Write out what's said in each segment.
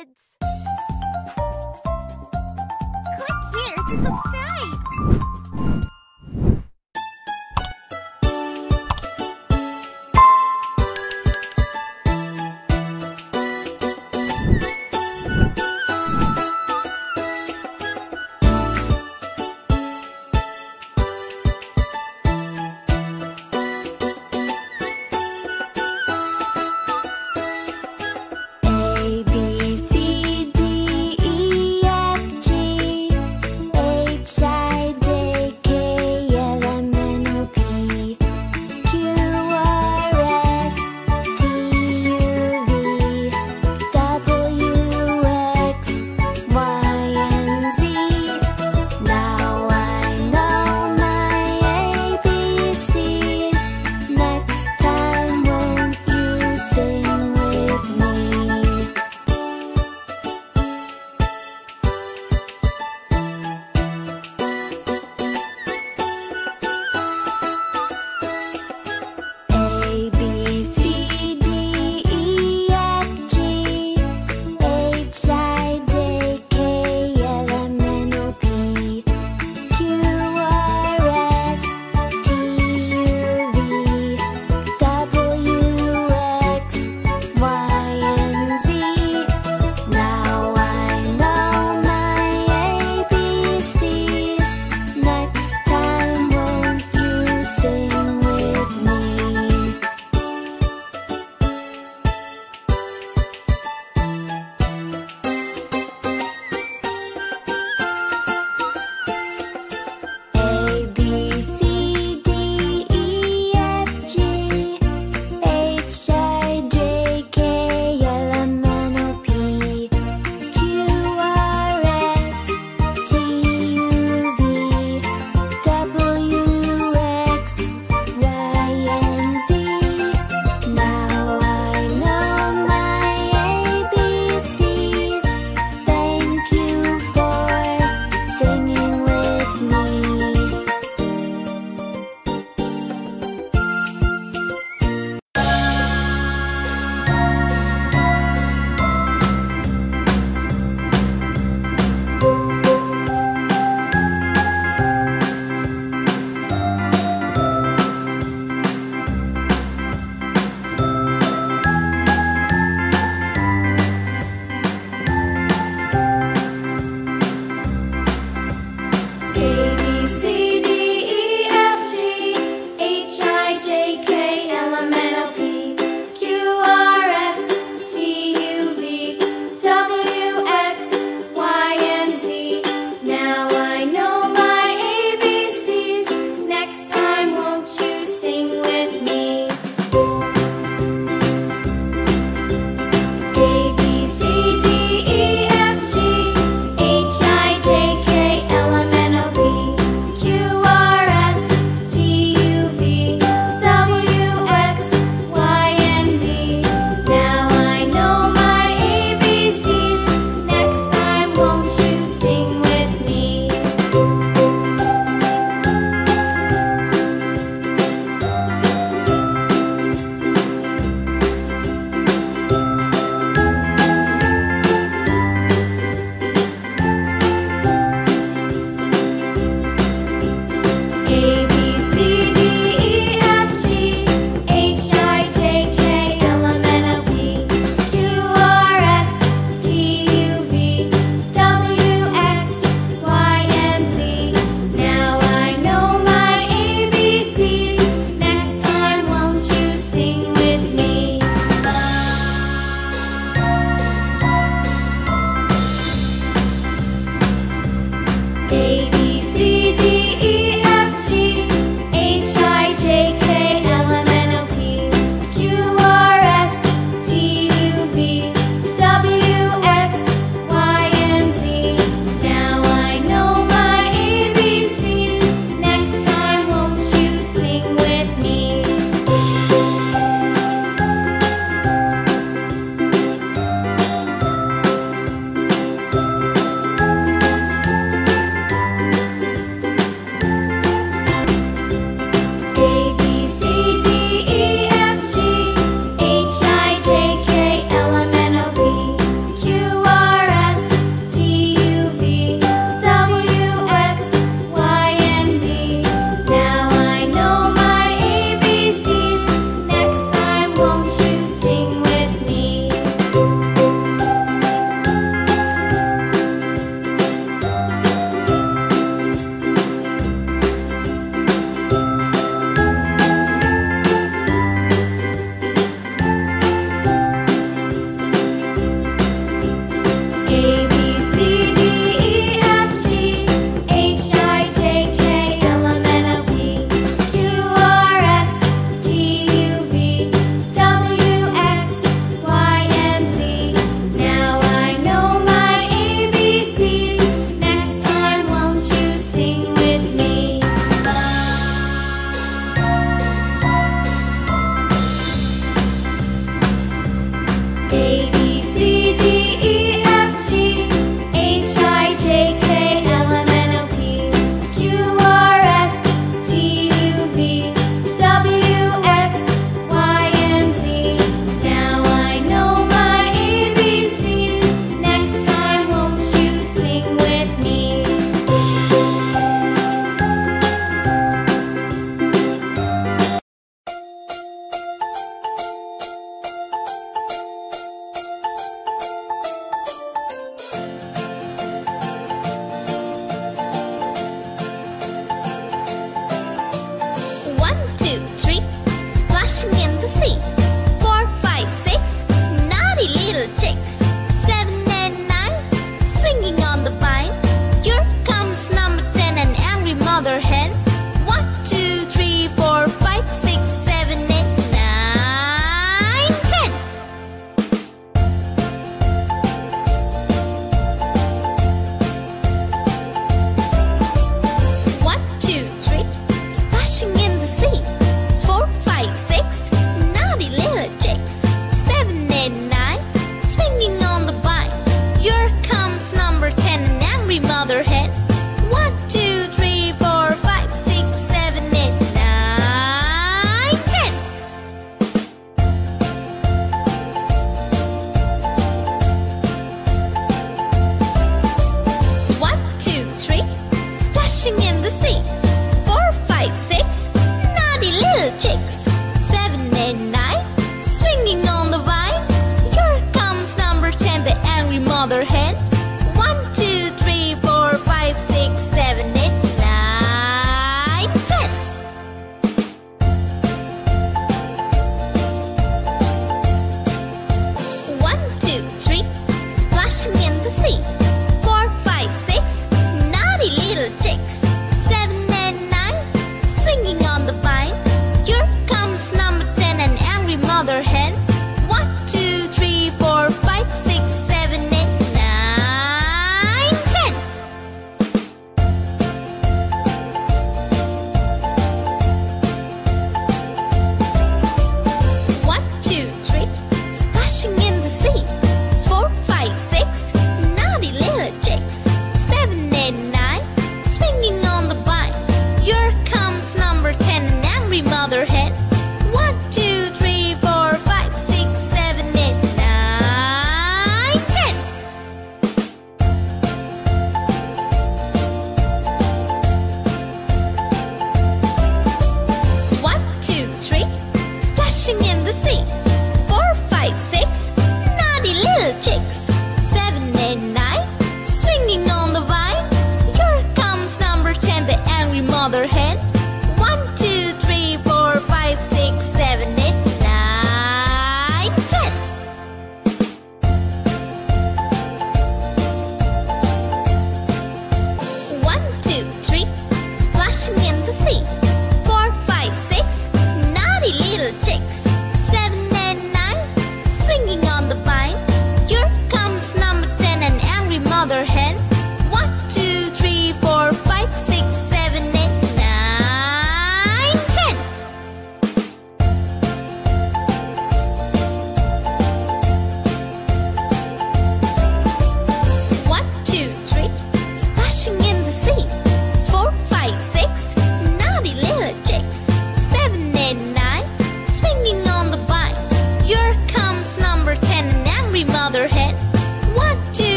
kids! Click here to subscribe!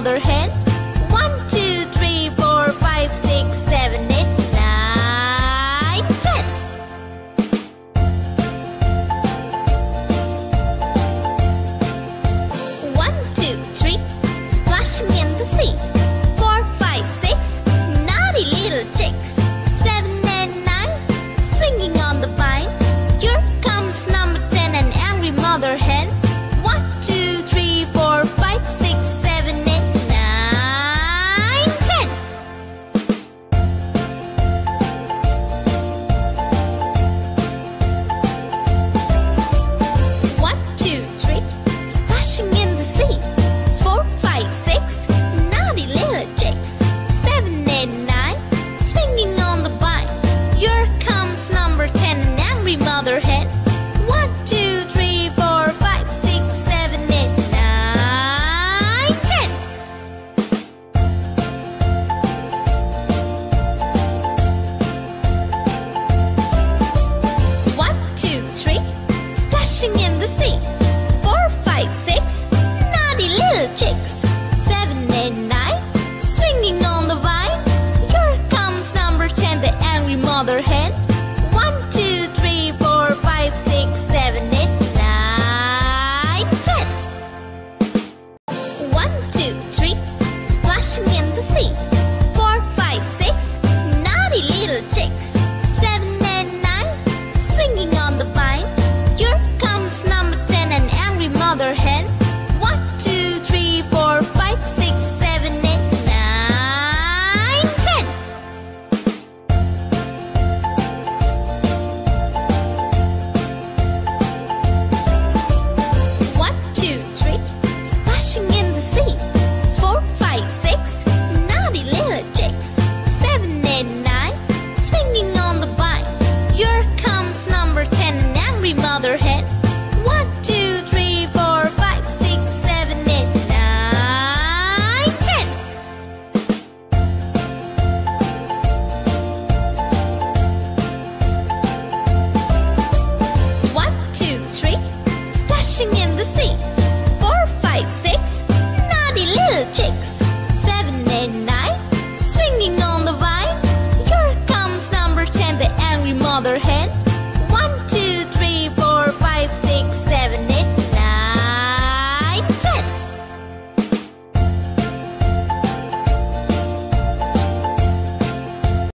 another tree, splashing in the sea. Four, five, six.